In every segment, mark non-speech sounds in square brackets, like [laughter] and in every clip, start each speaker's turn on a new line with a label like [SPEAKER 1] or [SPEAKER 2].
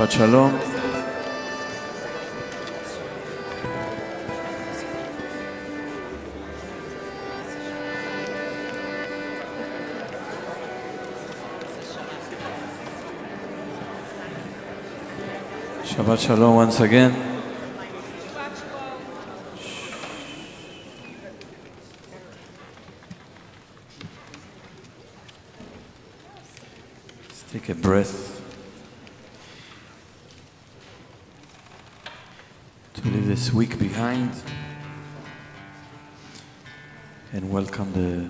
[SPEAKER 1] Shabbat Shalom. Shabbat Shalom once again. Take a breath. Behind and welcome the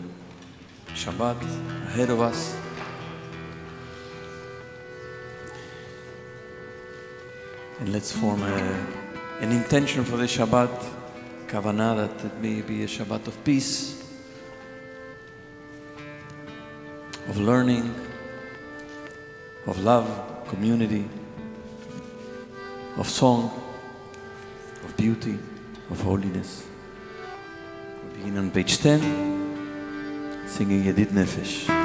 [SPEAKER 1] Shabbat ahead of us. And let's form a, an intention for the Shabbat, kavanah that it may be a Shabbat of peace, of learning, of love, community, of song, of beauty, of holiness. We begin on page 10, singing Yedid Nefesh.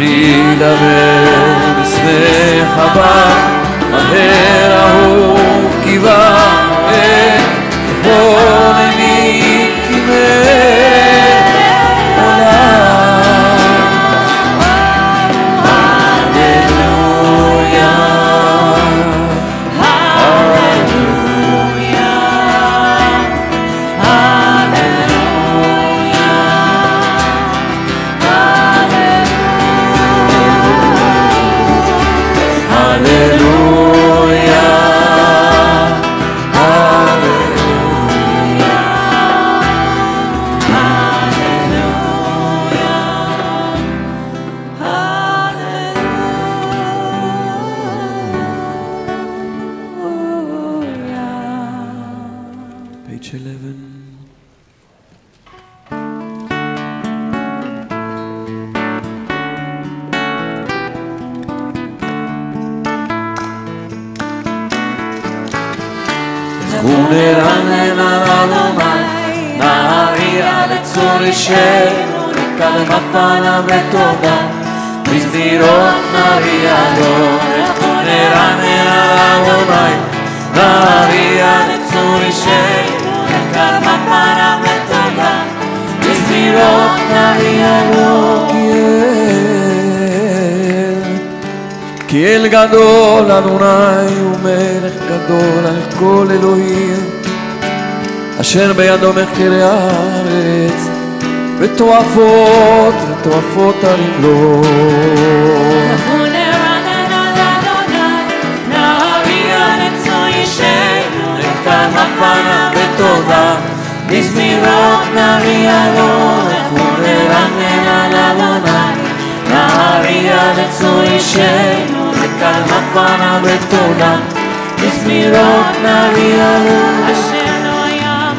[SPEAKER 1] נביא לבן שמחה בה מהר ההוא קיבה כל אלוהים אשר בידו מחקרי הארץ וטועפות וטועפות הרים לו בתודה, בזמירות נריע לו, אנחנו על אדוני, נריע לצוי שלנו, לקל מפנה בתודה. מזמירות נריע לו
[SPEAKER 2] אשר לא ים,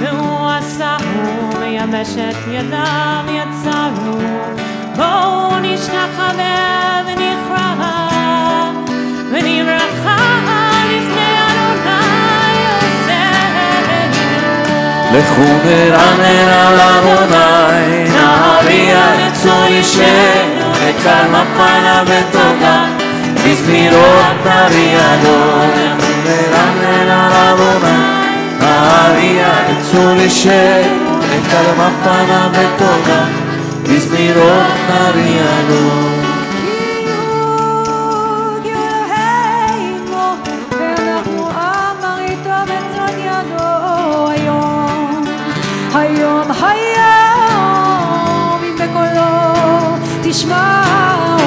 [SPEAKER 2] והוא עשהו, ויבשת ידיו יצרו. בואו נשתחווה ונכרע, ונברכה לפני אדוני עושנו.
[SPEAKER 1] לכו נרנן על אדוני נהריה לצור אישנו וקל מפנה בתודה מזמירות נריע לו לכו נרנן על אדוני נהריה לצור אישנו וקל מפנה בתודה מזמירות נריע לו
[SPEAKER 3] היום, היום, אם בקולו תשמעו.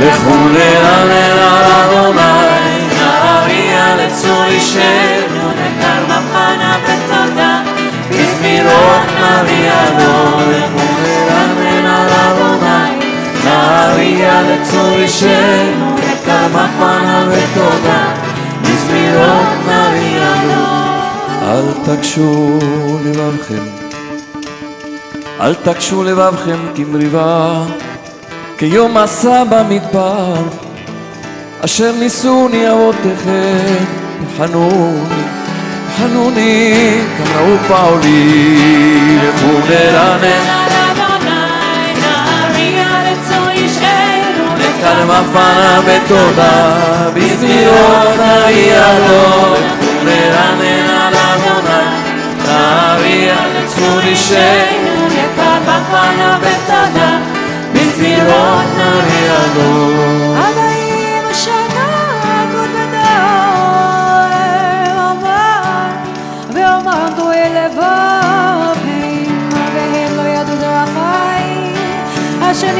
[SPEAKER 1] לכו נרנן על אדוני נהריה לצור אישנו וקל מפנה בתודה בזמירות נריע לו לכו נרנן על אדוני נהריה לצור אישנו וקל מפנה בתודה בזמירות נריע לו אל תקשו לבבכם אל תקשו לבבכם כמריבה כיום מסע במדבר, אשר ניסו ניירותיכם, חנוני, חנוני, גם ראו פאולי, לכו נרנן. קדמה פנה בתודה, בזמירות נריע לו, ונרנן על עמונה, נריע לצורי שנו, לקדמה פנה בתודה,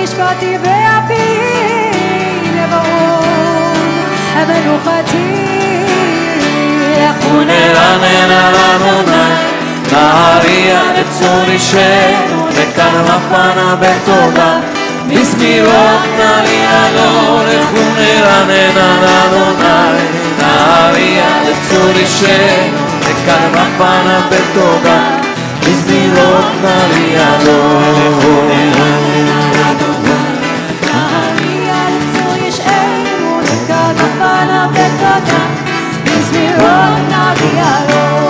[SPEAKER 3] נשבעתי באפי לברון מנוחתי
[SPEAKER 1] נהריה נצורי שנו וכאן רפנה בתודה
[SPEAKER 3] Mis mi ondaliano le cuore anen anado
[SPEAKER 1] tare davia del sole betoga mis mi ondaliano le cuore
[SPEAKER 3] anen anado tare davia betoga mis mi ondaliano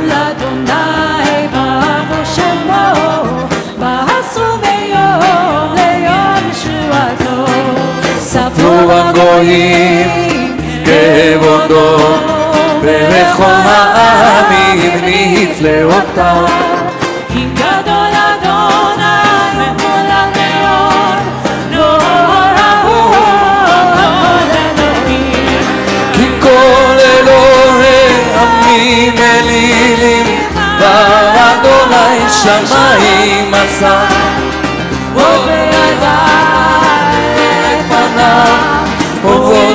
[SPEAKER 1] ספרו הגויים כבודו, ולכל העמים נפלאותיו.
[SPEAKER 2] כי גדול אדוני ומולד מאוד, לא ראו כל אלוהים.
[SPEAKER 1] כי כל אלוהי עמים אלילים, ואדוני שמיים עשה,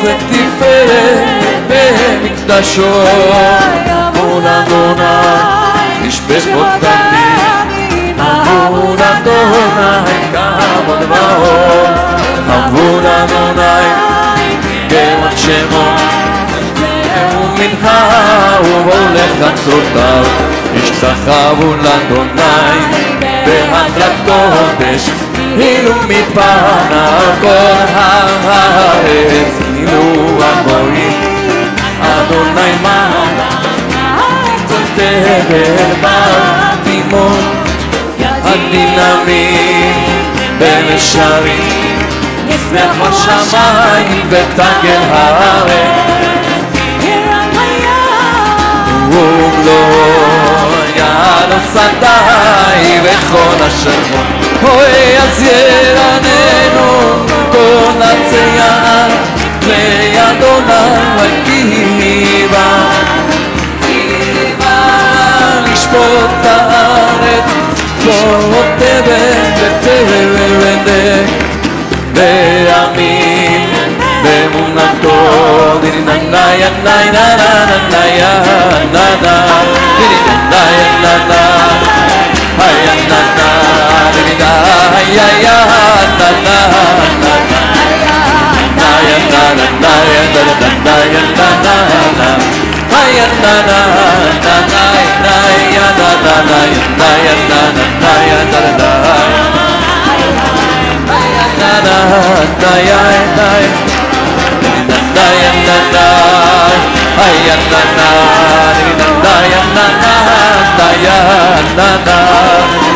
[SPEAKER 1] ותפארת במקדשו מול אדוני נשבש בו תמיד. עבור אדוני כבוד ואור. עבור אדוני גאות שמו. ומנחה ובהולך חצרותיו השתחוו לאדוני בהדרת קודש אילו מפניו כל הארץ שמעו הגויים, אדוני מעלה, כותב באטימון, הדינמים במישרים, ישמחו שמיים ותגל הארץ. ומלוא יד השדי וכל אשר בו, אוי אז ירננו כל הציין ליד עולם וקיבה לשפוט את הארץ לא תבן ותבן בימים באמונתו דיני נאי נאי נאי נאי נאי נאי נאי נאי נאי na na na na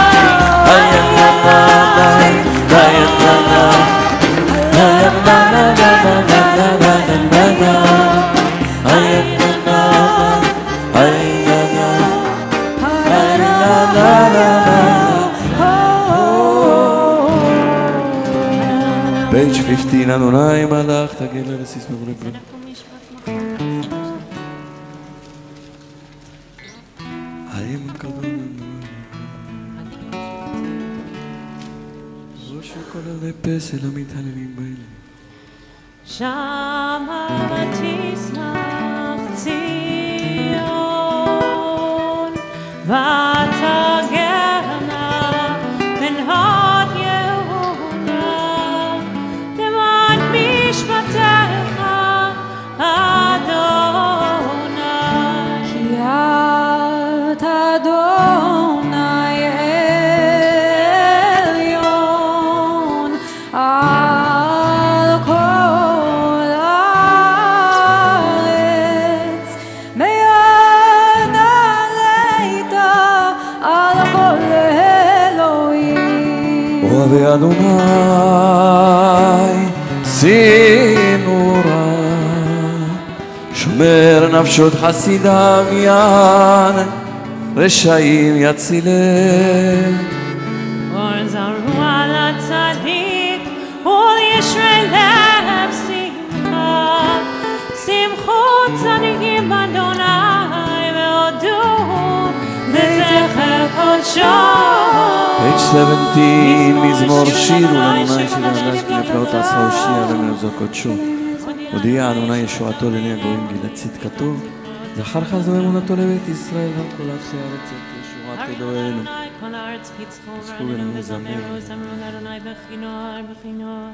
[SPEAKER 1] 15 אולי מהלך, תגיד לי לסיס מברית. האם פסל המתעללים באלה.
[SPEAKER 2] שמה תשמח ציון
[SPEAKER 1] נפשות חסידיו יען רשעים יצילם
[SPEAKER 2] אור זרוע לצדיק ולישרי לב שמחה שמחו צדיקים באדוני והודו לזכר קודשו
[SPEAKER 1] פייג' 17 מזמור שיר ולאדוני שגרדש כי נפלאות עשה הושיע ומנזו קודשו הודיע אדוני ישועתו לעיני הגויים גילת צדקתו זכר חזו אמונתו לבית ישראל על כל ארצי הארץ את ישועת אלוהינו זכו לזמר.
[SPEAKER 2] בכינור בכינור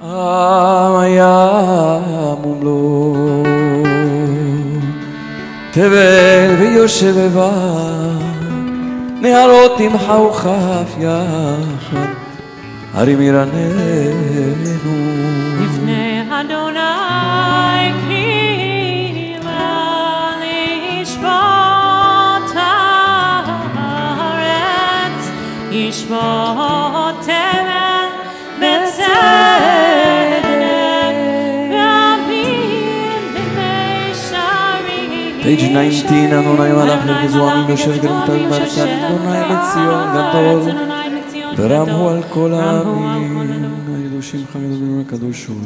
[SPEAKER 1] עם הים ומלוא תבל ויושב לבד נהרות תמחאו כף יחד הרימי רננו.
[SPEAKER 2] לפני אדוני קרימה לשבות הארץ, ישבות אמן בצדק, רבים במישרים.
[SPEAKER 1] פייג' 19, אדוני מלאך יגזו עמים יושב גרמתם בארצה, אדוני בציון גדול. ורמו על כל העמים, הידושים חג אדוני הקדוש הוא.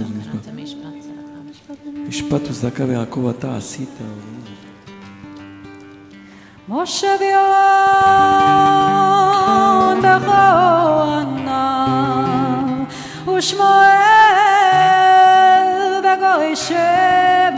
[SPEAKER 1] משפט וצדקה ויעקב אתה עשית.
[SPEAKER 3] משה וירון בכהנה ושמואל בגוי שמו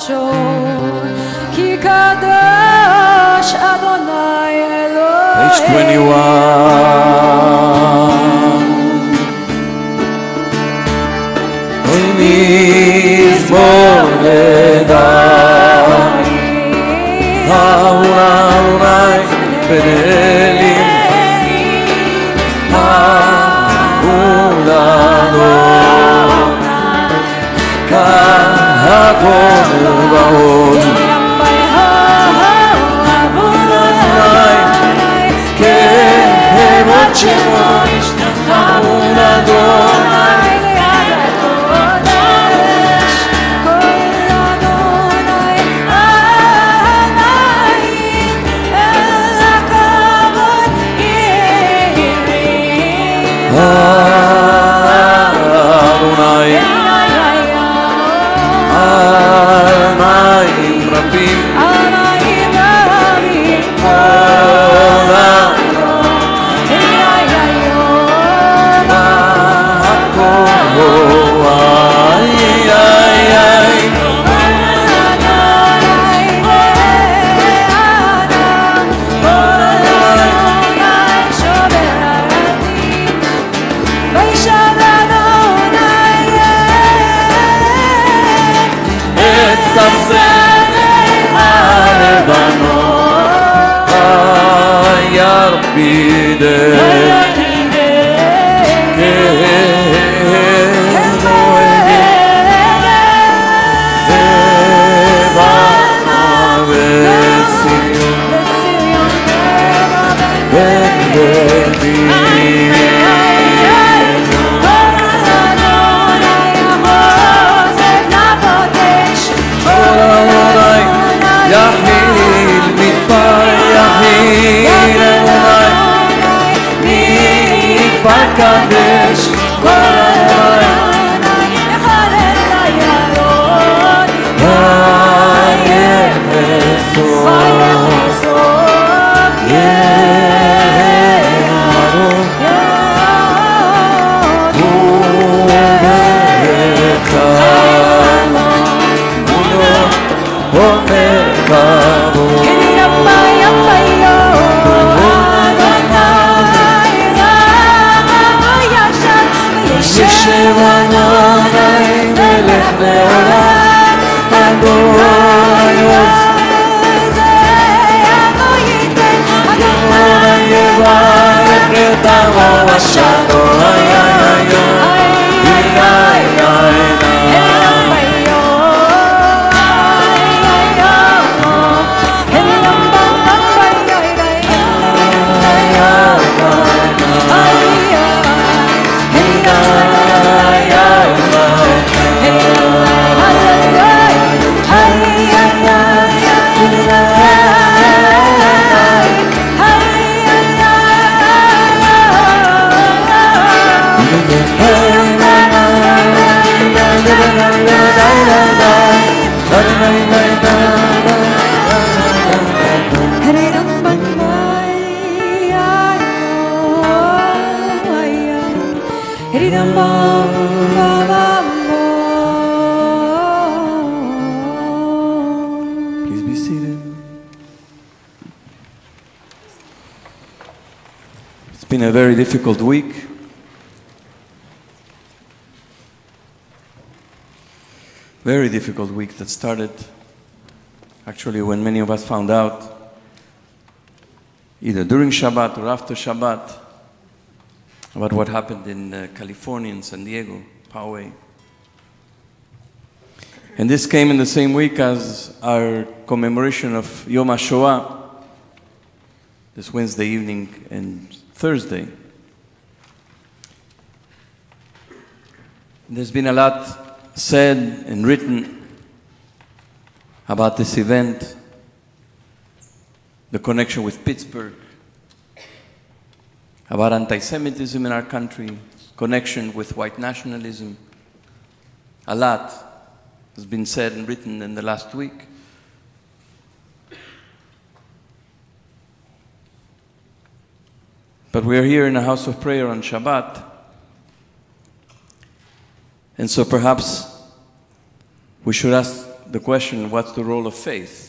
[SPEAKER 3] לקודשו כי קדוש אדוני
[SPEAKER 1] Page
[SPEAKER 3] אלוהים
[SPEAKER 1] 21 אוי מזמור לדעת אהונה אולי בנאלים אהולנו כהכון ובעוד Oh. A very difficult week. Very difficult week that started actually when many of us found out, either during Shabbat or after Shabbat, about what happened in uh, California, in San Diego, Poway. And this came in the same week as our commemoration of Yom HaShoah, this Wednesday evening and Thursday. There's been a lot said and written about this event, the connection with Pittsburgh, about anti Semitism in our country, connection with white nationalism. A lot has been said and written in the last week. But we are here in a house of prayer on Shabbat. And so perhaps we should ask the question what's the role of faith?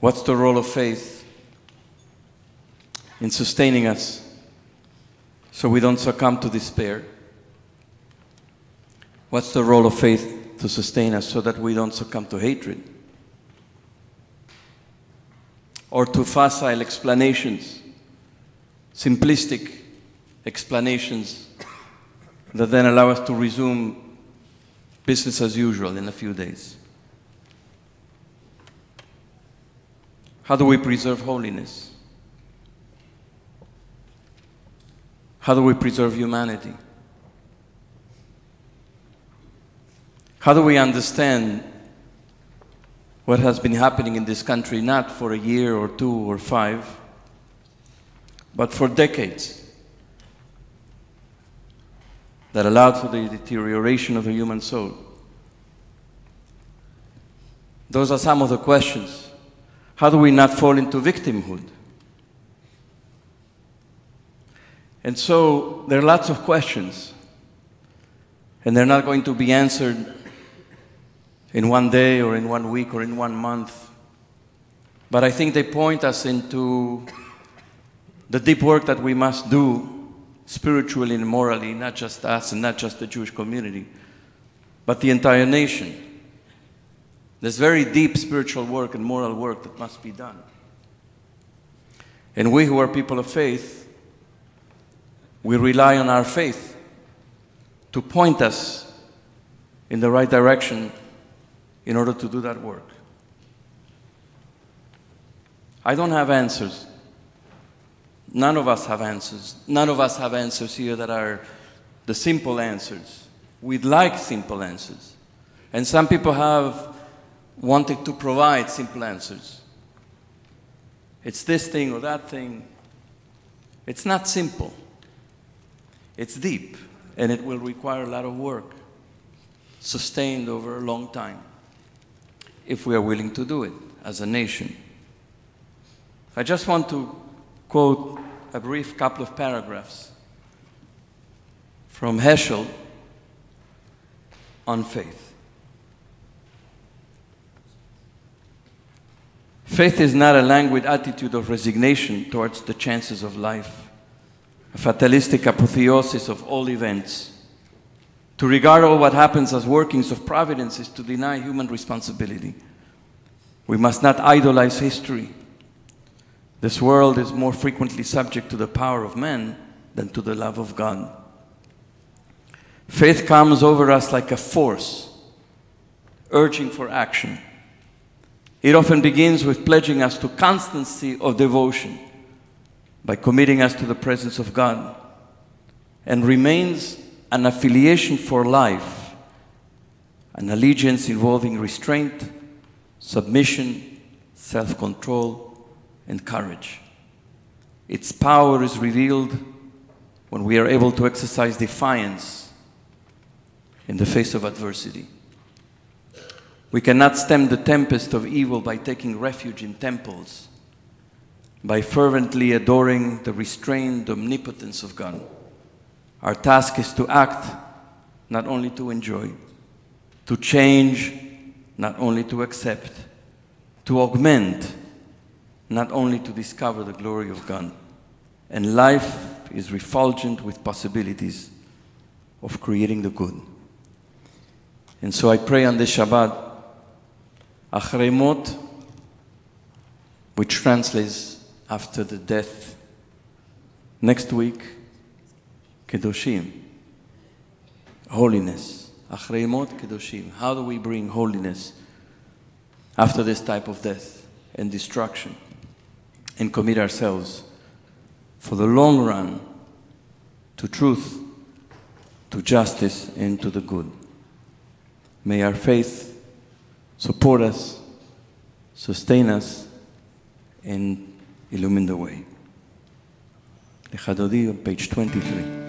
[SPEAKER 1] What's the role of faith in sustaining us so we don't succumb to despair? What's the role of faith to sustain us so that we don't succumb to hatred? Or to facile explanations, simplistic explanations that then allow us to resume business as usual in a few days? How do we preserve holiness? How do we preserve humanity? How do we understand what has been happening in this country not for a year or two or five, but for decades that allowed for the deterioration of the human soul? Those are some of the questions how do we not fall into victimhood? And so there are lots of questions, and they're not going to be answered in one day or in one week or in one month. But I think they point us into the deep work that we must do spiritually and morally, not just us and not just the Jewish community, but the entire nation. There's very deep spiritual work and moral work that must be done. And we who are people of faith, we rely on our faith to point us in the right direction in order to do that work. I don't have answers. None of us have answers. None of us have answers here that are the simple answers. We'd like simple answers. And some people have wanted to provide simple answers. It's this thing or that thing. It's not simple. It's deep, and it will require a lot of work, sustained over a long time, if we are willing to do it as a nation. I just want to quote a brief couple of paragraphs from Heschel on faith. Faith is not a languid attitude of resignation towards the chances of life, a fatalistic apotheosis of all events. To regard all what happens as workings of providence is to deny human responsibility. We must not idolize history. This world is more frequently subject to the power of men than to the love of God. Faith comes over us like a force, urging for action. It often begins with pledging us to constancy of devotion by committing us to the presence of God and remains an affiliation for life, an allegiance involving restraint, submission, self control, and courage. Its power is revealed when we are able to exercise defiance in the face of adversity. We cannot stem the tempest of evil by taking refuge in temples, by fervently adoring the restrained omnipotence of God. Our task is to act, not only to enjoy, to change, not only to accept, to augment, not only to discover the glory of God. And life is refulgent with possibilities of creating the good. And so I pray on this Shabbat, Achrei Mot, which translates after the death. Next week, Kedoshim, holiness. Achrei Mot, Kedoshim. How do we bring holiness after this type of death and destruction and commit ourselves for the long run to truth, to justice, and to the good? May our faith support us, sustain us, and illumine the way. Lecha Dodi on page 23.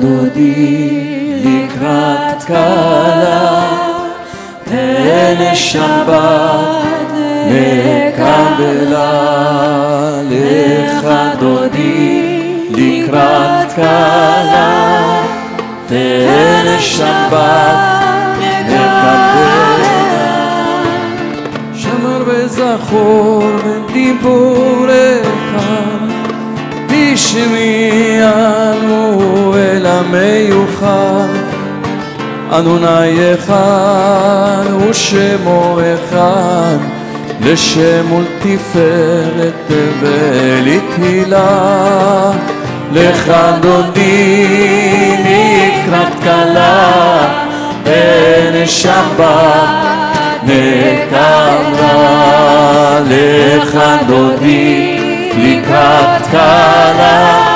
[SPEAKER 1] דודי לקראת כלה, פן שבת מקבלה. לך דודי לקראת כלה, פן שבת מקבלה. שמר וזכור בדיבורך תשמיענו אל המיוחד. אדוני אחד ושמו אחד לשם ולתפארת ולתהילה. לך דודי לקראת כלה שבת נקרא לך דודי לקראת כלה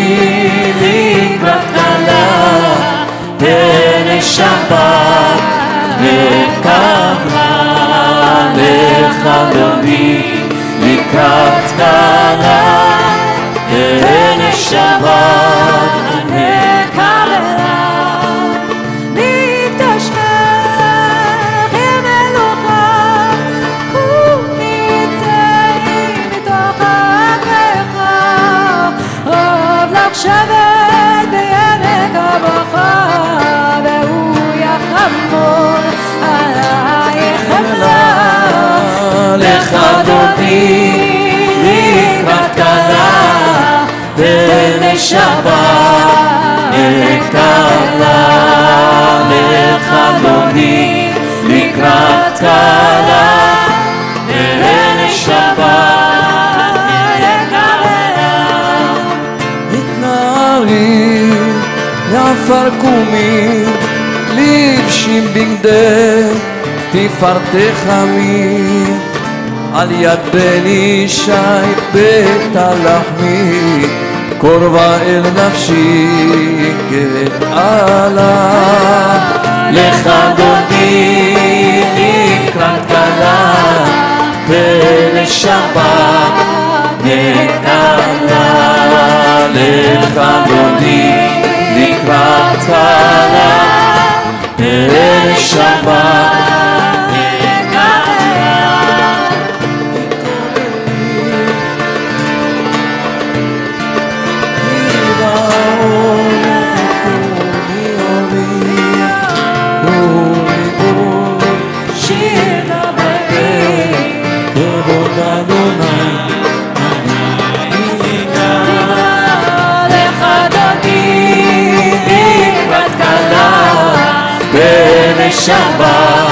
[SPEAKER 1] שבת נקבלה לך דודי לקראת כלה פן שבת
[SPEAKER 3] שבת
[SPEAKER 1] נקבלה לך דודי לקראת כלה פן שבת נקבלה מתנערים לעפר קומי לבשים בגדי תפארתך מי על יד בן ישי בית הלחמי קורבה אל נפשי גאלה לך דודי לקראת כלה פן שבת נקלה לך דודי לקראת כלה פן
[SPEAKER 2] Shabbat.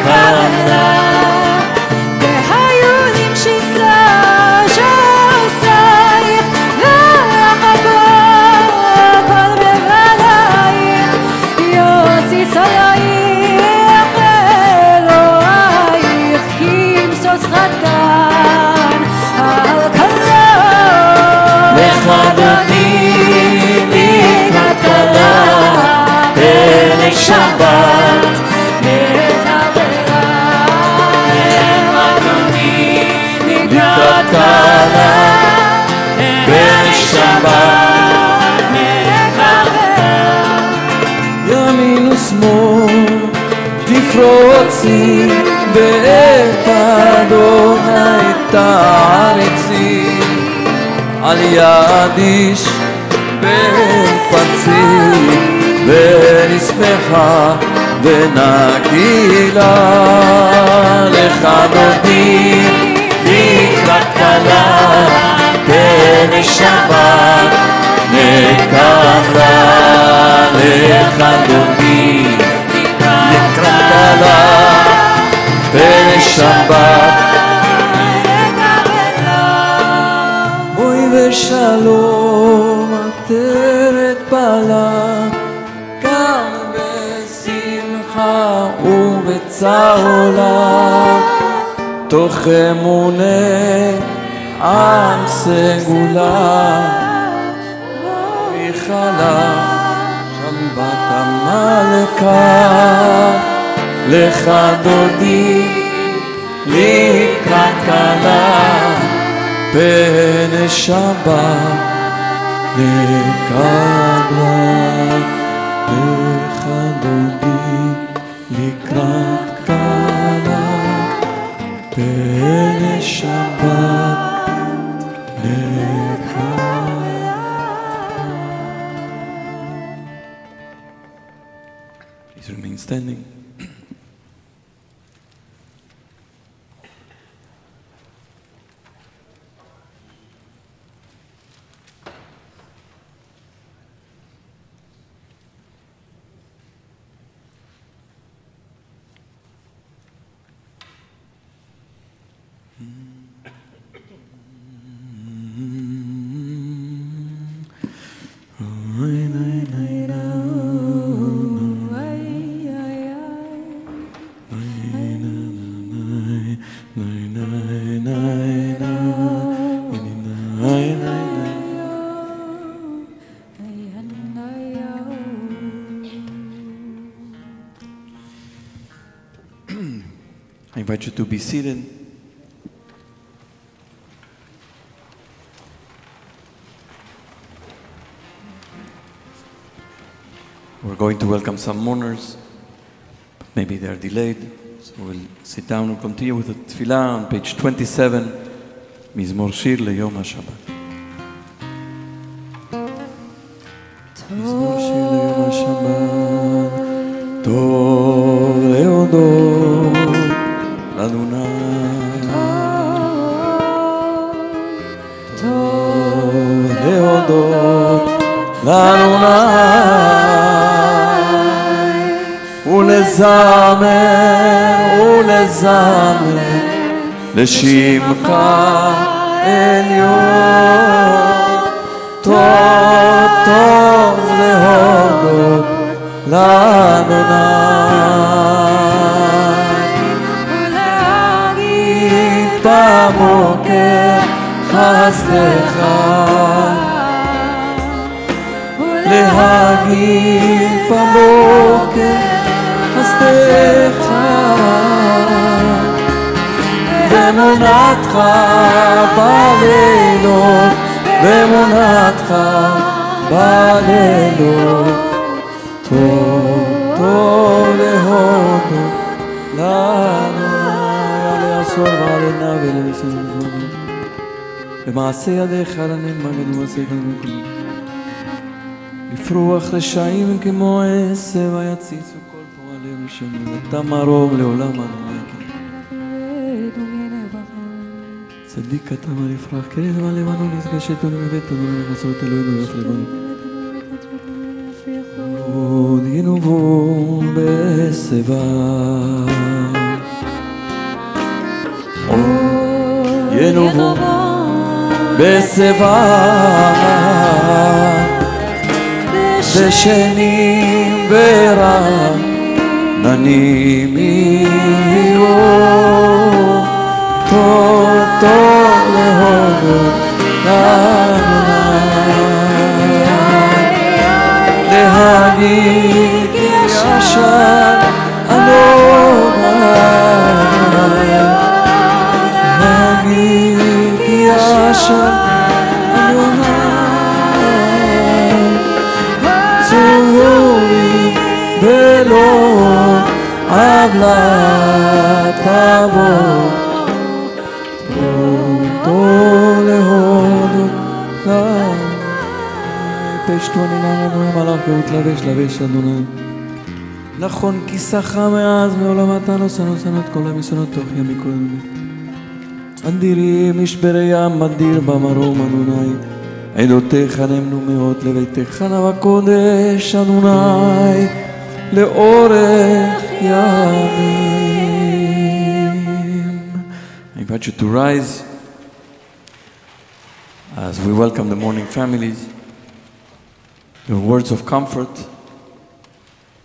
[SPEAKER 4] הארצי על
[SPEAKER 1] יד איש בן פצי ונסמכה ונגילה לך נודי תקוות קלה ונשמה נקבלה לך נודי תקוות קלה ונשמה עטרת פלה גם בשמחה ובצהולה תוך אמוני עם סגולה. ויכלה שבת המלכה. לך דודי לקראת פני שבת וקבלה תכבודי לקראת קלה, פלא שבת to be seated. We're going to welcome some mourners. Maybe they're delayed, so we'll sit down and continue with the tefillah on page 27, Mizmor Shir LeYom HaShabbat. ולזמר ולזמר לשמך עליון טוב טוב להודות לאדוני ולהגיד במוקר חסדך להגיד בבוקר באמונתך בלילות, באמונתך בלילות, טוב טוב להודות לאדוני על האסור ועל עיניו ולמסורת במעשה ידיך על הנאמן ולמעשה כאן לפרוח רשעים כמו עשב היציצו כל אתה מרום לעולם הנמקת. צדיק אתה מרפרח, יפרח, כן יזמן לבנו נפגשת ולמבית תדון לחסות אלוהינו ואף לבנו. עוד ינובו בשיבה. ינובו בשיבה. בשנים ורעים יהיו אותו להודות להגיד כי ישר אדוני להגיד כי ישר נכון כי שחה מאז מעולם אתה נושאנו שנא את כל המסונות תוך ימי כל ימי. אדירי משברי ים אדיר במרום אדוני. עדותיך נמנו מאות לביתך נאו הקודש אדוני. לאורך ימים. I invite you to rise as we welcome the mourning families. Your words of comfort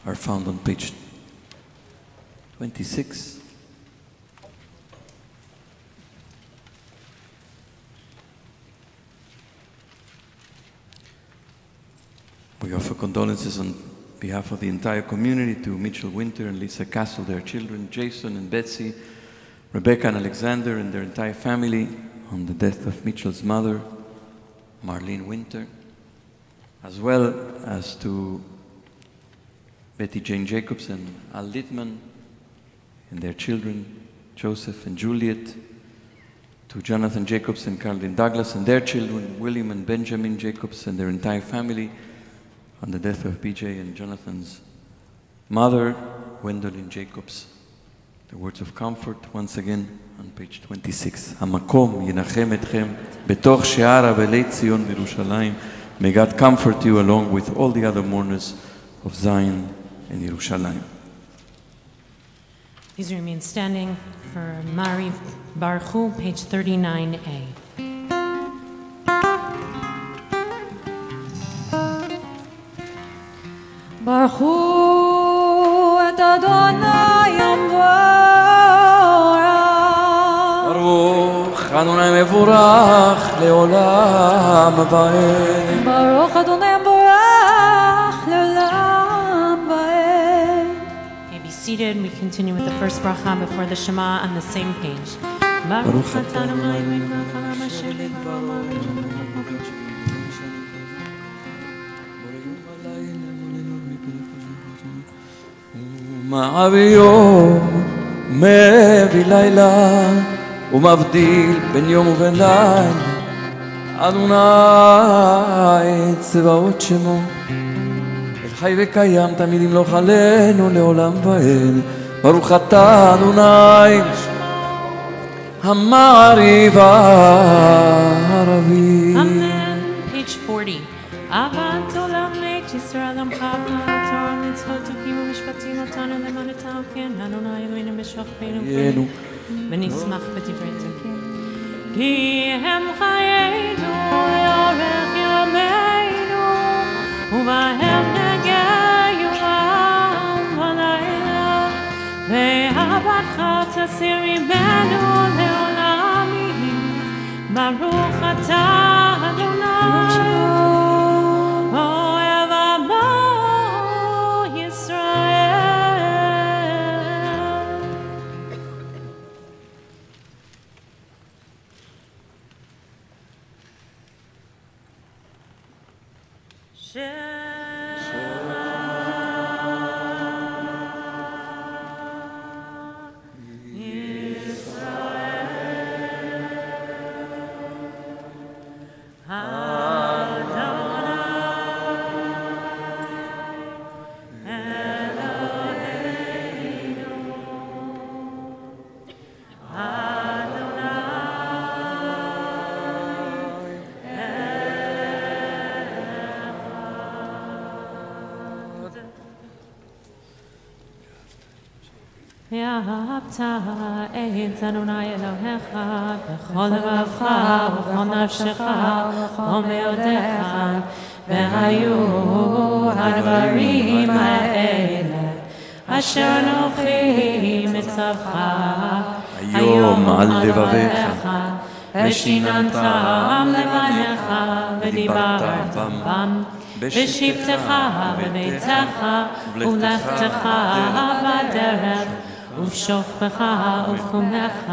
[SPEAKER 1] are found on page 26. We offer condolences on behalf of the entire community to Mitchell Winter and Lisa Castle, their children, Jason and Betsy, Rebecca and Alexander, and their entire family on the death of Mitchell's mother, Marlene Winter, as well as to Betty Jane Jacobs and Al Littman and their children, Joseph and Juliet, to Jonathan Jacobs and Carolyn Douglas and their children, William and Benjamin Jacobs and their entire family, on the death of BJ and Jonathan's mother, Gwendolyn Jacobs. The words of comfort, once again, on page 26. המקום ינחם אתכם בתוך שער אבלי ציון בירושלים. May God comfort you along with all the other mourners of Zion and Yerushalayim.
[SPEAKER 2] Please remain standing for Mari Baruchu, page 39A.
[SPEAKER 1] Baruch hu et Adonai
[SPEAKER 3] Amvorach. Baruch Adonai Mevorach leolam
[SPEAKER 2] vaed. Be seated. We continue with the first bracha before the Shema on the same page. Baruch Adonai Mevorach leolam vaed.
[SPEAKER 1] מה ביום מביא לילה ומבדיל בין יום ובין לילה. אדוני צבאות שמו. אל חי וקיים תמיד ימלוך עלינו לעולם ועד ברוך אתה אדוני. המעריב הערבי
[SPEAKER 2] ואהבתך תסיר ממנו לעולמים ברוך אתה אדוני אוהב עמו ישראל ואהבת את אדוני אלוהיך בכל לבבך ובכל נפשך ובכל מאודיך והיו הדברים האלה אשר אנוכי מצווך.
[SPEAKER 1] היום על לבביך,
[SPEAKER 2] ושיננתם לבניך, ודיברת בם. בשבתך בביתך, ולכתך בדרך, ובשוכבך ובקומך,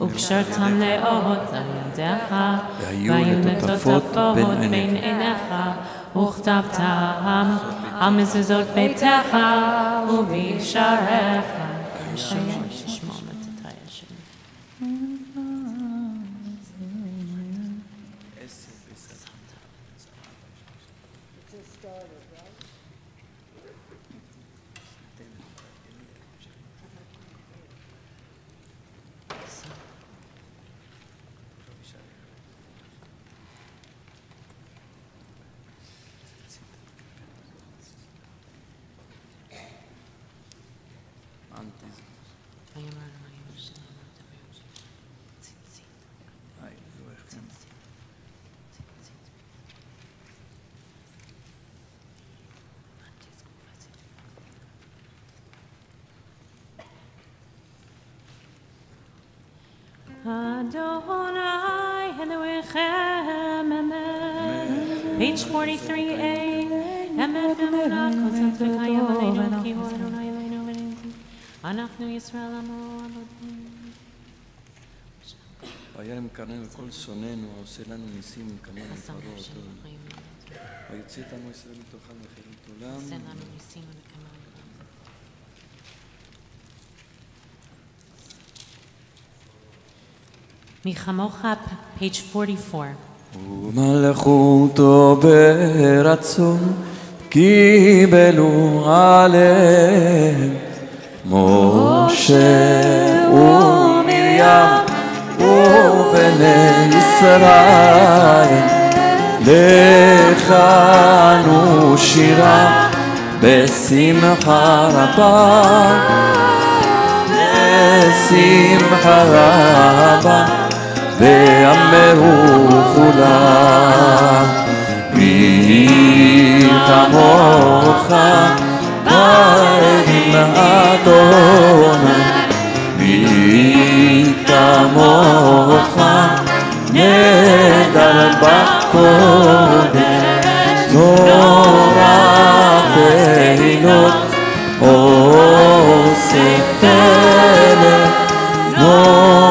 [SPEAKER 2] וקשרתם לאות על ידיך,
[SPEAKER 1] והיו לטוטפות בין
[SPEAKER 2] עיניך, וכתבתם על מזוזות ביתך ובשעריך. Adonai Elohechem Emet. Page 43a. Emet Emunah Kotzat V'Kayam Aleinu Ki Hu Adonai Eloheinu Melech. אנחנו ישראל אמרו אלוהים.
[SPEAKER 1] היה מקרננו כל שונאינו, העושה לנו ניסים
[SPEAKER 2] מקרננו
[SPEAKER 1] פרעה אותו. ויוציא אותנו ישראל מתוכם וחירות עולם.
[SPEAKER 2] מחמוך, page 44.
[SPEAKER 1] ומלכותו ברצון קיבלו עליהם משה ומרים ובני ישראל לכנו שירה בשמחה רבה בשמחה רבה ואמרו כולם מי כמוך בעדים אדוני מי כמוך נדל בקודש נורא פעילות אוסף פלא נורא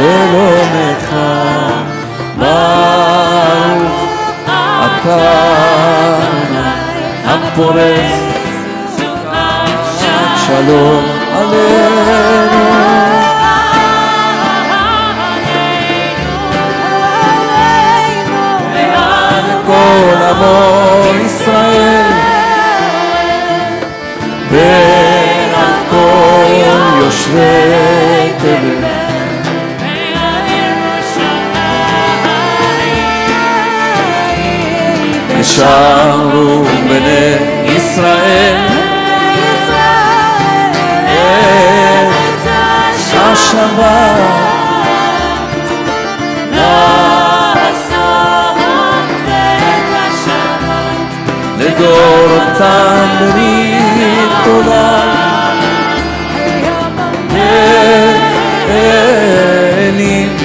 [SPEAKER 1] שלומך ברוך אתה הפורס. שלום עלינו. כל עמו ישראל. ועל כל יושבי תבל
[SPEAKER 3] שרו בני ישראל את השבת לדורותם ברית תודה אלים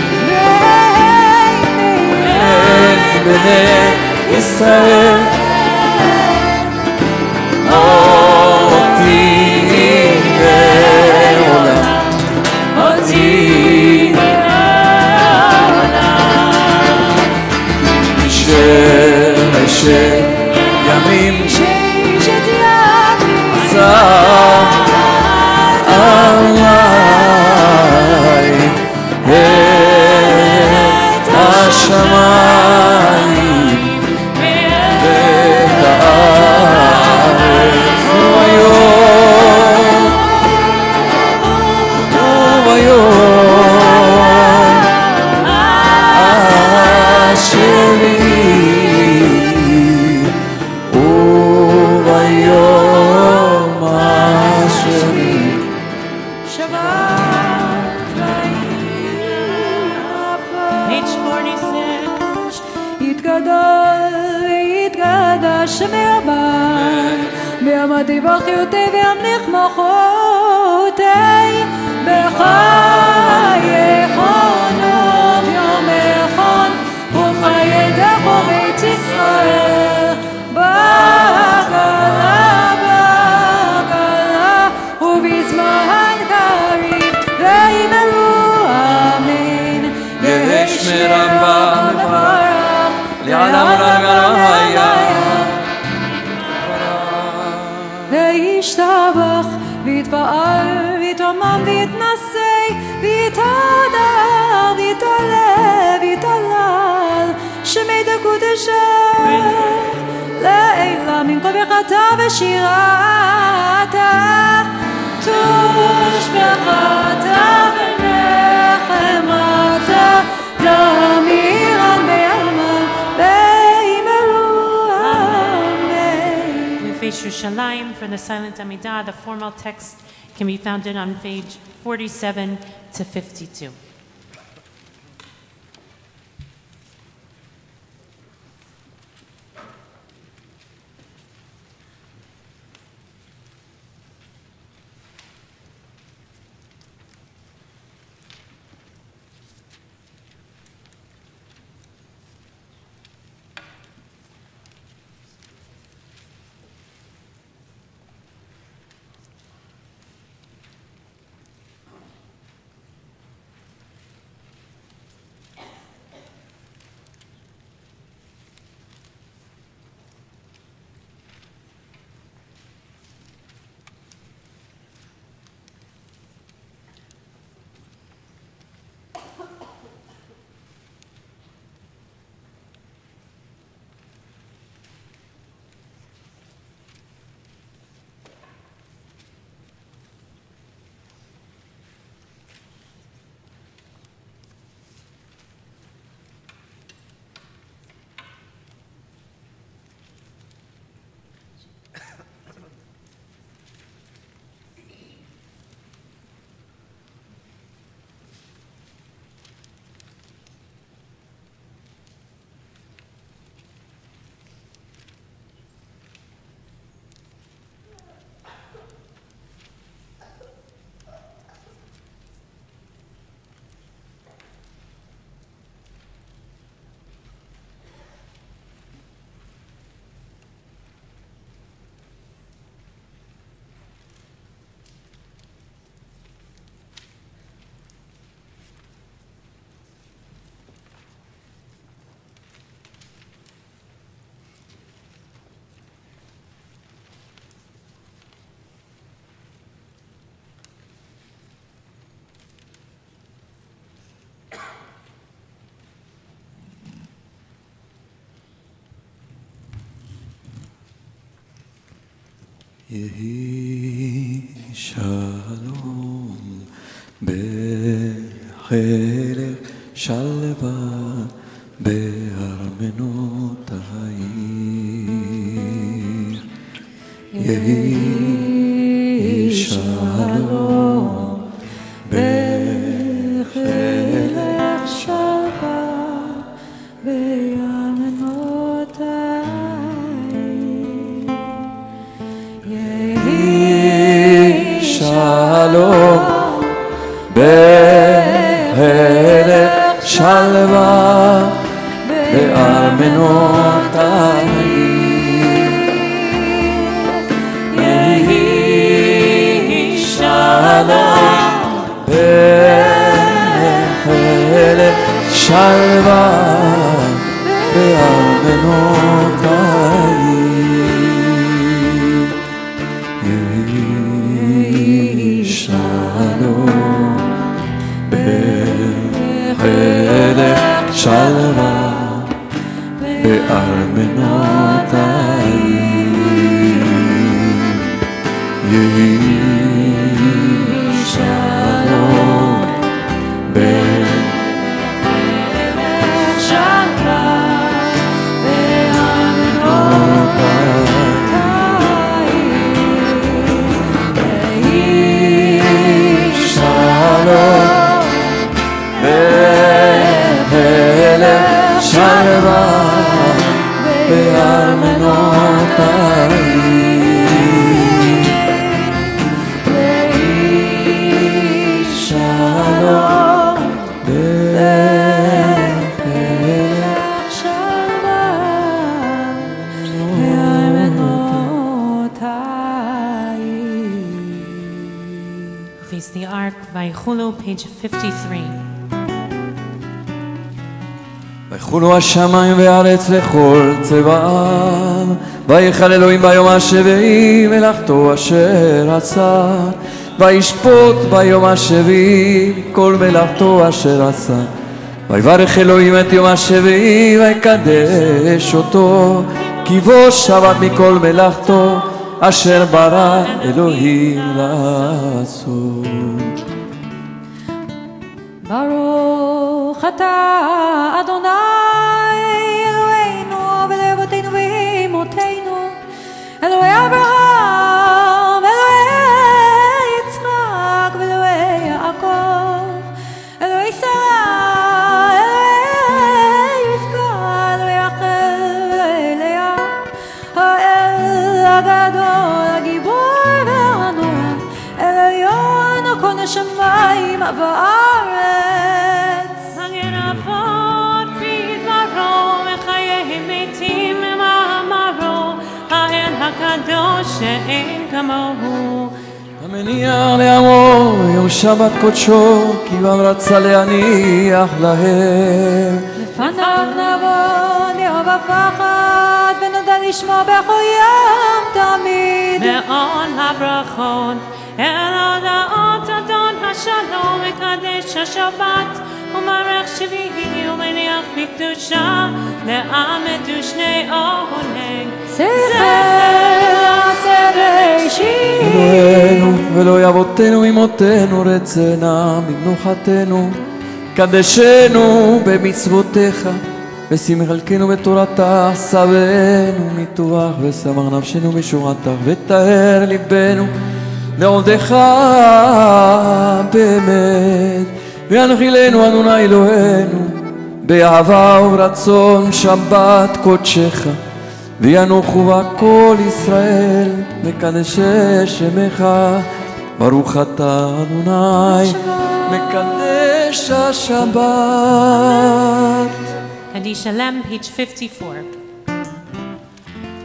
[SPEAKER 3] בני ישראל אותי לעולם אותי אשר אשר ימים
[SPEAKER 2] Yerushalayim for the silent Amidah. The formal text can be found in on page 47 to 52.
[SPEAKER 3] יהי שלום בחלק שלווה
[SPEAKER 1] ויחולו השמיים והארץ לכל צבעם, ויכל אלוהים ביום השביעי מלאכתו אשר עשה, וישפוט ביום השביעי כל מלאכתו אשר עשה. ויברך אלוהים את יום השביעי ויקדש אותו, כי בו שבת מכל מלאכתו אשר ברא אלוהים לעשות.
[SPEAKER 3] ברוך אתה אדוני
[SPEAKER 2] forever. כמוהו
[SPEAKER 1] המניח לעמו יום שבת קודשו, כי בם רצה להניח להם.
[SPEAKER 3] לפניו נעבוד יום בפחד ונודע לשמוע בכל יום תמיד
[SPEAKER 2] מעון הברכות אל הודעות אדון השלום מקדש השבת ומערך שביעי ומניח בקדושה לעמדו שני עולי
[SPEAKER 3] זכר עשרה שיר
[SPEAKER 1] אלוהינו ואלוהי אבותינו אמותינו רצנה במנוחתנו, קדשנו במצוותיך, ושימח חלקנו בתורתה, שבנו מטווח, ושמח נפשנו משורתך, וטהר ליבנו לעובדך באמת, וינחילנו אדוני אלוהינו, באהבה וברצון שבת קודשך. וינוחו בה כל ישראל, מקדשי שמך, ברוך אתה אדוני, מקדש השבת.
[SPEAKER 2] קדיש אלם, page 54.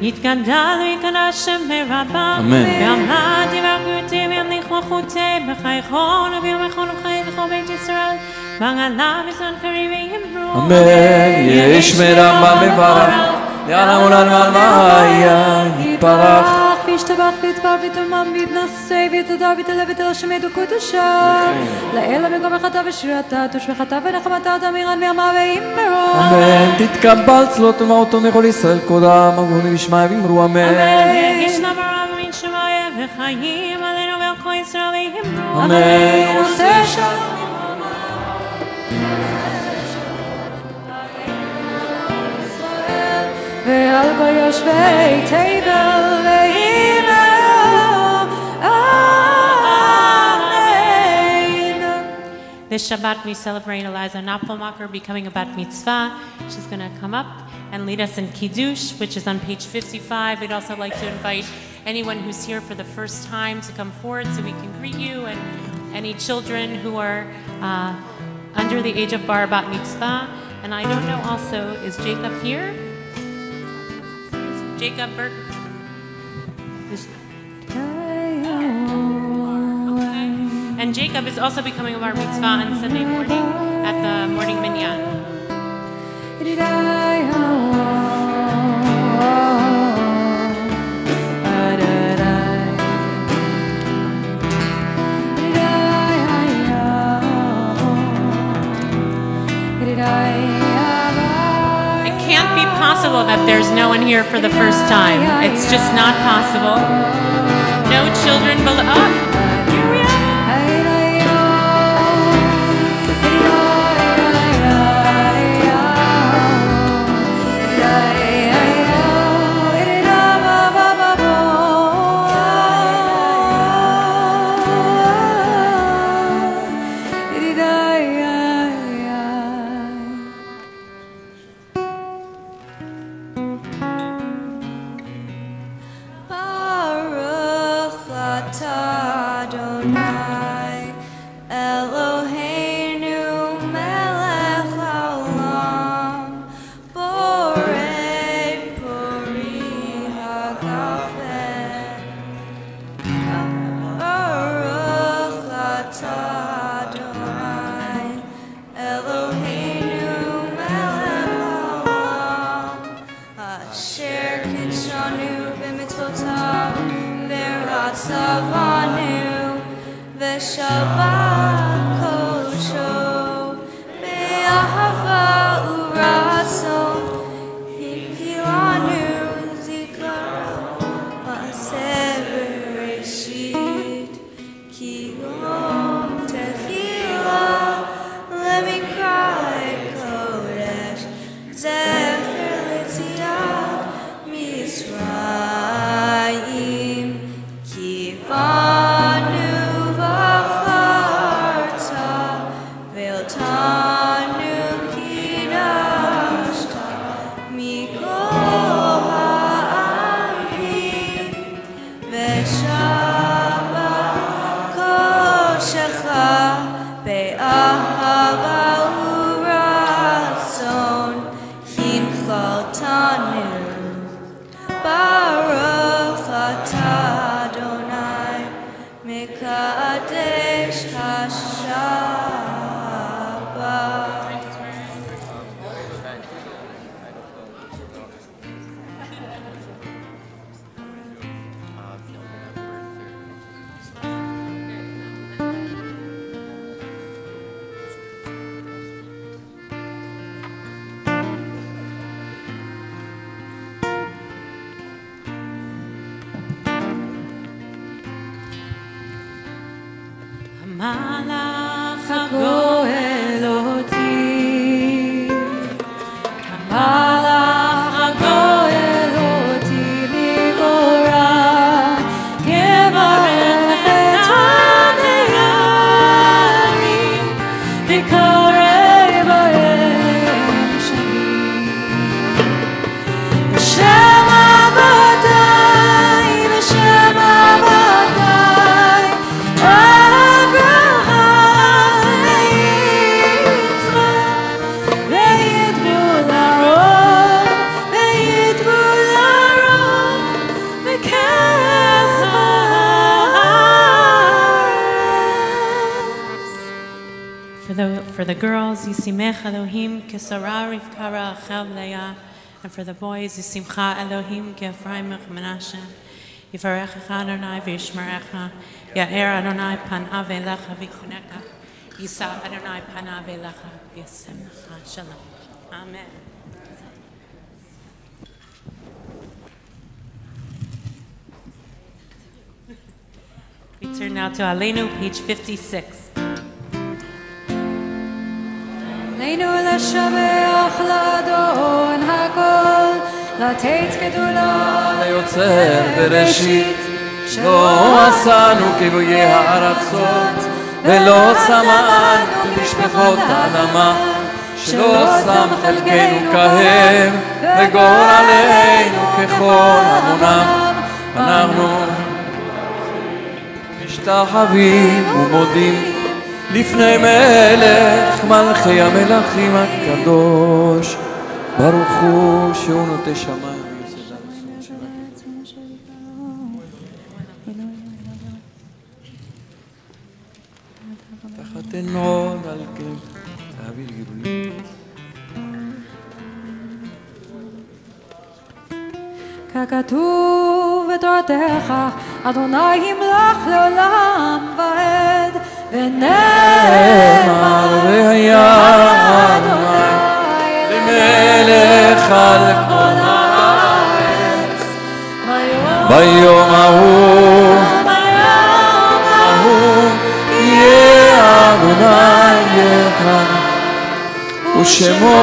[SPEAKER 2] יתגדל ויקדש שם ברבה,
[SPEAKER 1] אמן.
[SPEAKER 2] ועמד יברכותי וימליך מלכותי בחייכון וביומכון ובחיי בכל בית ישראל, יסוד קרי וימרו.
[SPEAKER 1] אמן, יש מרמה מברך, יעלם עולם ועל מאיה, יתברך.
[SPEAKER 3] וישתבח ויתבר ויתומם ויתנשא ויתודה ויתעלה ותל השם ידוקו תשע לאל המקום חטא ושירתה תושבחתה ונחמתה תמירן וימה ואימרו
[SPEAKER 1] אמן, תתקבל צלות ומעותו מכל ישראל קודם, אבוני ושמעיה ואמרו אמן.
[SPEAKER 2] יש נברא ומן שמיה וחיים עלינו ועל כל ישראל.
[SPEAKER 1] אמן.
[SPEAKER 3] עושה שלום
[SPEAKER 5] This Shabbat we celebrate Eliza Napfelmacher becoming a bat mitzvah. She's going to come up and lead us in Kiddush, which is on page 55. We'd also like to invite anyone who's here for the first time to come forward so we can greet you and any children who are uh, under the age of bar bat mitzvah. And I don't know also, is Jacob here? Jacob Burke? And Jacob is also becoming a bar mitzvah on Sunday morning at the morning minyan. Possible that there's no one here for the first time. It's just not possible. No children below. Oh, For the, girls, Yisimech Elohim Kesara Rivka Rachel Leah. And for the boys, Yisimcha Elohim Kephraim Menashe. Yivarechecha Adonai v'yishmerecha. Ya'er Adonai panav elecha v'chunecha. Yisa Adonai panav elecha v'yasemcha. Shalom. Amen. We turn now to Aleinu, page 56.
[SPEAKER 3] עלינו לשבח לאדון הכל, לתת גדולה
[SPEAKER 1] ליוצר בראשית, לא עשנו כגויי הארצות,
[SPEAKER 3] ולא שמענו במשפחות האדמה, שלא שם חלקנו כהם, וגורלנו ככל המונם. אנחנו משתחווים ומודים לפני מלך מלכי המלכים הקדוש, ברוך הוא שהוא נוטה שמיים. תחת עינות על כן, להביא לגילויים.
[SPEAKER 4] ככתוב בתורתך, אדוני ימלך לעולם ועד, ונאמר
[SPEAKER 3] והיה אדוני למלך על כל הארץ ביום ההוא ההוא יהיה אדוני יחד ושמו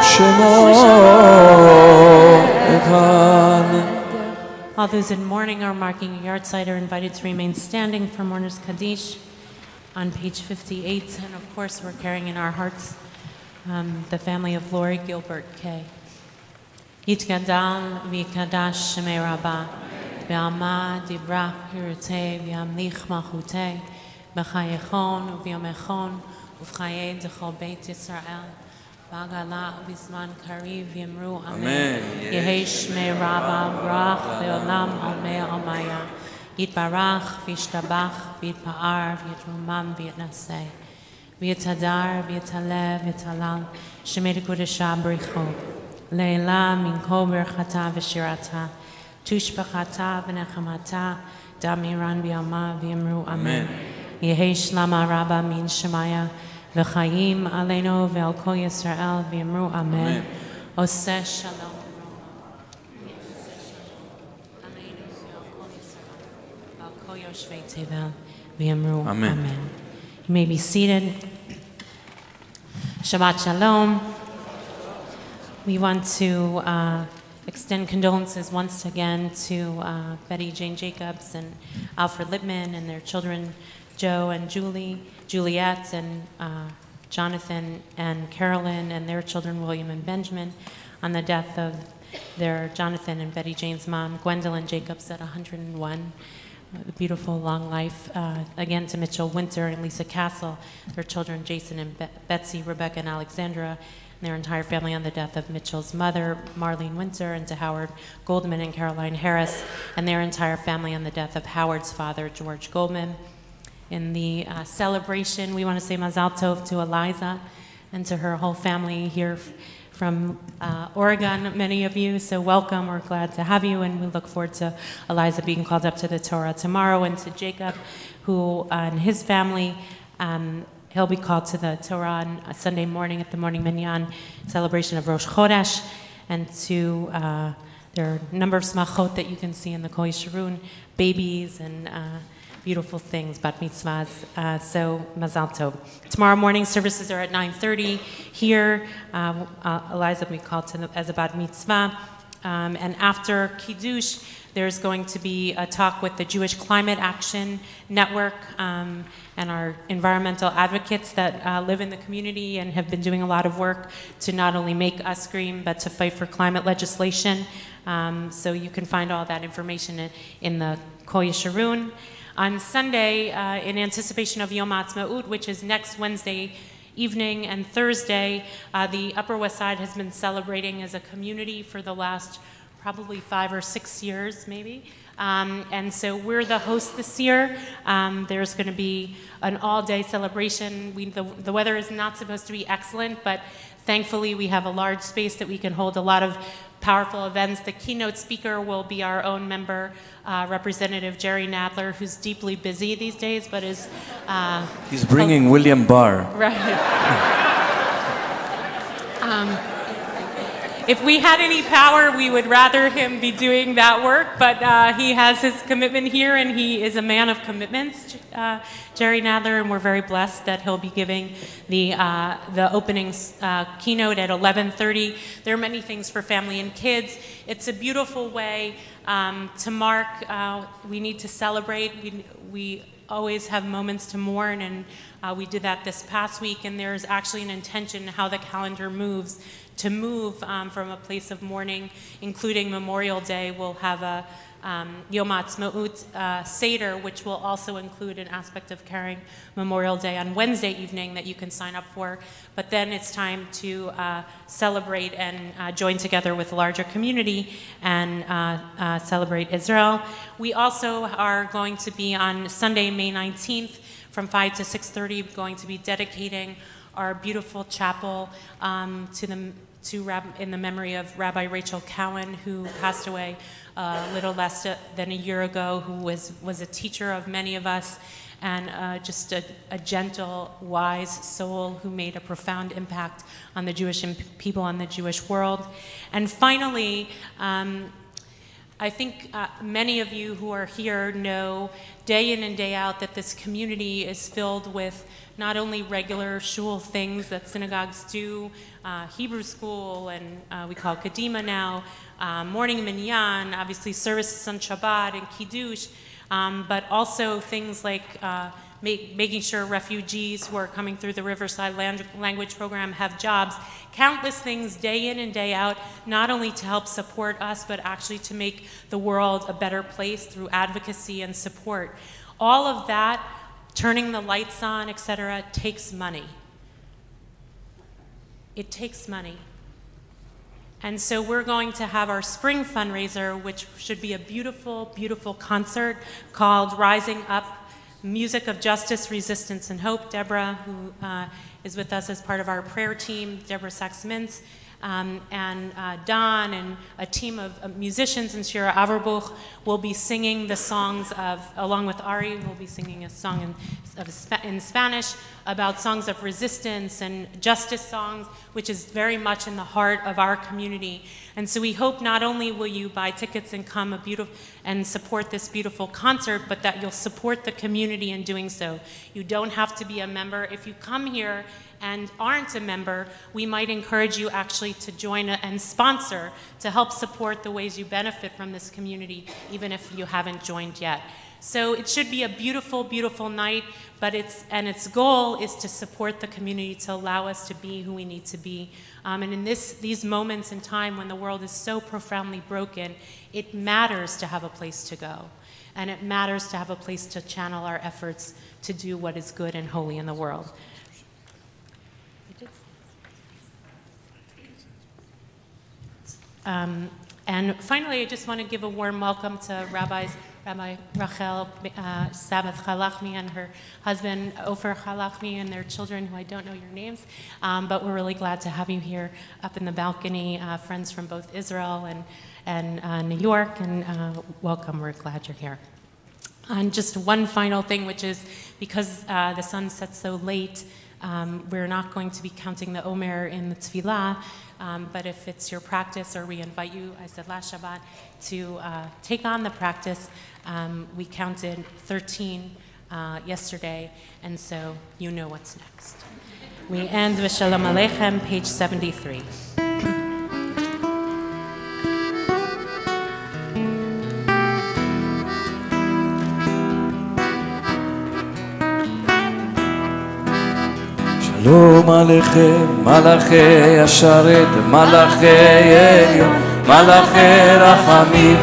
[SPEAKER 3] ושמו אחד
[SPEAKER 2] all those in mourning or marking a yahrzeit are invited to remain standing for Mourners Kaddish on page 58. And of course, we're carrying in our hearts um, the family of Lori Gilbert Kaye. יתגדל ויקדש שמי רבה, ועמה דברה ירצה וימליך מלכותי, בחייכון וביומכון ובחיי דכל בית בעגלה ובזמן קריב יאמרו אמן.
[SPEAKER 3] אמן.
[SPEAKER 2] יהי שמי רבה ברח לעולם עלמי עלמיה. יתברך וישתבח ויתפאר ויתרומם ויתנשא. ויתהדר ויתעלה ויתהלל שמי לקודשה בריחו. לעילה מן כל ברכתה ושירתה. תושבחתה ונחמתה דמירן בימה ויאמרו אמן. יהי שלמה רבה מן שמיה וחיים עלינו ועל כל ישראל ויאמרו אמן. עושה שלום. עלינו ועל כל ישראל ועל כל יושבי תבל ויאמרו
[SPEAKER 3] אמן.
[SPEAKER 2] אמן. You may be seated. Shabbat Shalom. We want to uh, extend condolences once again to uh, Betty Jane Jacobs and Alfred Lippman and their children, Joe and Julie, Juliet and uh, Jonathan and Carolyn and their children, William and Benjamin, on the death of their Jonathan and Betty Jane's mom, Gwendolyn Jacobs, at 101 a beautiful long life. Uh, again to Mitchell Winter and Lisa Castle, their children Jason and Be- Betsy, Rebecca and Alexandra, and their entire family on the death of Mitchell's mother, Marlene Winter, and to Howard Goldman and Caroline Harris, and their entire family on the death of Howard's father, George Goldman. In the uh, celebration, we want to say Mazal Tov to Eliza and to her whole family here from uh, Oregon, many of you. So welcome. We're glad to have you, and we look forward to Eliza being called up to the Torah tomorrow, and to Jacob, who uh, and his family. Um, he'll be called to the Torah on Sunday morning at the morning minyan celebration of Rosh Chodesh, and to uh, there are a number of smachot that you can see in the Kol Yisharun, babies and. Beautiful things, bat mitzvahs. Uh, so mazal tov. Tomorrow morning services are at 9:30 here. Uh, uh, Eliza will be called as a bat mitzvah, um, and after kiddush, there's going to be a talk with the Jewish Climate Action Network um, and our environmental advocates that uh, live in the community and have been doing a lot of work to not only make us green but to fight for climate legislation. Um, so you can find all that information in, in the Kol Yisharun. On Sunday, uh, in anticipation of Yom Ha'atzmaut, which is next Wednesday evening and Thursday, uh, the Upper West Side has been celebrating as a community for the last probably five or six years, maybe. Um, and so we're the host this year. Um, there's going to be an all day celebration. We, the, the weather is not supposed to be excellent, but thankfully we have a large space that we can hold a lot of powerful events. The keynote speaker will be our own member, uh, Representative Jerry Nadler, who's deeply busy these days, but is. Uh,
[SPEAKER 3] He's bringing William Barr. [laughs]
[SPEAKER 2] Right. [laughs] um, if we had any power, we would rather him be doing that work, but uh, he has his commitment here and he is a man of commitments, uh, Jerry Nadler, and we're very blessed that he'll be giving the, uh, the opening uh, keynote at 11.30. There are many things for family and kids. It's a beautiful way um, to mark, uh, we need to celebrate. We, we always have moments to mourn, and uh, we did that this past week, and there's actually an intention how the calendar moves to move um, from a place of mourning, including Memorial Day. We'll have a um, Yom Ha'atzmaut uh, Seder, which will also include an aspect of carrying Memorial Day on Wednesday evening that you can sign up for. But then it's time to uh, celebrate and uh, join together with the larger community and uh, uh, celebrate Israel. We also are going to be on Sunday, May 19th, from 5 to 6.30, going to be dedicating our beautiful chapel um, to the to Rab- in the memory of Rabbi Rachel Cowan, who passed away uh, a little less than a year ago, who was, was a teacher of many of us and uh, just a, a, gentle, wise soul who made a profound impact on the Jewish people and the Jewish world. And finally, um, I think uh, many of you who are here know day in and day out that this community is filled with not only regular shul things that synagogues do, uh, Hebrew school, and uh, we call Kadima now, uh, morning minyan, obviously services on Shabbat and Kiddush, um, but also things like uh, make, making sure refugees who are coming through the Riverside Language Program have jobs. Countless things day in and day out, not only to help support us, but actually to make the world a better place through advocacy and support. All of that, turning the lights on, etc., takes money. It takes money. And so we're going to have our spring fundraiser, which should be a beautiful, beautiful concert called Rising Up Music of Justice, Resistance, and Hope. Deborah, who uh, is with us as part of our prayer team, Deborah Sacks Mintz, um, and uh, Don and a team of, of musicians in Shira Averbuch will be singing the songs of, along with Ari, will be singing a song in, of, in Spanish about songs of resistance and justice songs, which is very much in the heart of our community. And so we hope not only will you buy tickets and come a beautiful and support this beautiful concert, but that you'll support the community in doing so. You don't have to be a member. If you come here and aren't a member, we might encourage you actually to join and sponsor to help support the ways you benefit from this community, even if you haven't joined yet. So it should be a beautiful, beautiful night, but it's, and its goal is to support the community to allow us to be who we need to be. Um, and in this, these moments in time when the world is so profoundly broken, it matters to have a place to go. And it matters to have a place to channel our efforts to do what is good and holy in the world. Um, and finally, I just want to give a warm welcome to Rabbis, Rabbi Rachel uh, Sabath Chalachmi and her husband Ofer Chalachmi and their children, who I don't know your names, um, but we're really glad to have you here up in the balcony, uh, friends from both Israel and, and uh, New York, and uh, welcome. We're glad you're here. And just one final thing, which is because uh, the sun sets so late, um, we're not going to be counting the Omer in the Tefillah. Um, but if it's your practice, or we invite you, I said last Shabbat, to uh, take on the practice, um, we counted 13 uh, yesterday, and so you know what's next. We end with Shalom Aleichem, page 73.
[SPEAKER 3] שלום עליכם, מלאכי השרת, מלאכי עליון, מלאכי רחמים,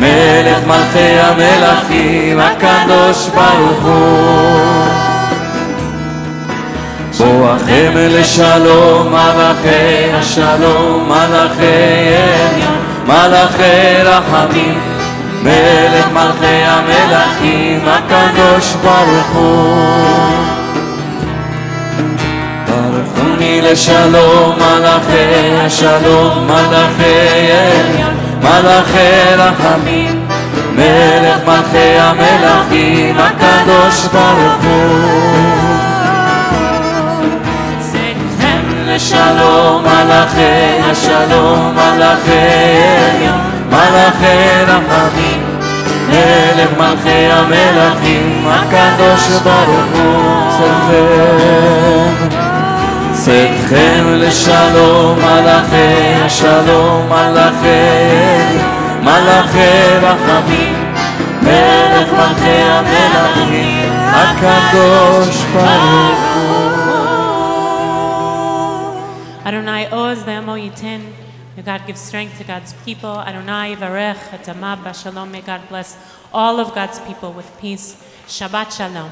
[SPEAKER 3] מלך מלכי המלכים, הקדוש ברוך הוא. בואכם לשלום, מלאכי השלום, מלאכי עליון, מלאכי רחמים, מלך מלכי המלכים, הקדוש ברוך הוא. לשלום, מלאכי השלום, מלאכי עליון, מלאכי רחמים, מלך מלכי המלכים, הקדוש ברוך הוא.
[SPEAKER 1] לשלום, מלאכי השלום, מלאכי עליון, מלאכי רחמים, מלך מלכי המלכים, הקדוש ברוך הוא צלחם. צאתכם לשלום, מלאכי השלום, מלאכי עליון, מלאכי רחמים, מלך מלכי המלכים, הקדוש ברוך הוא.
[SPEAKER 2] Adonai oz ve'amo yitin. May God give strength to God's people. Adonai varech et amav b'shalom. May God bless all of God's people with peace. Shabbat shalom.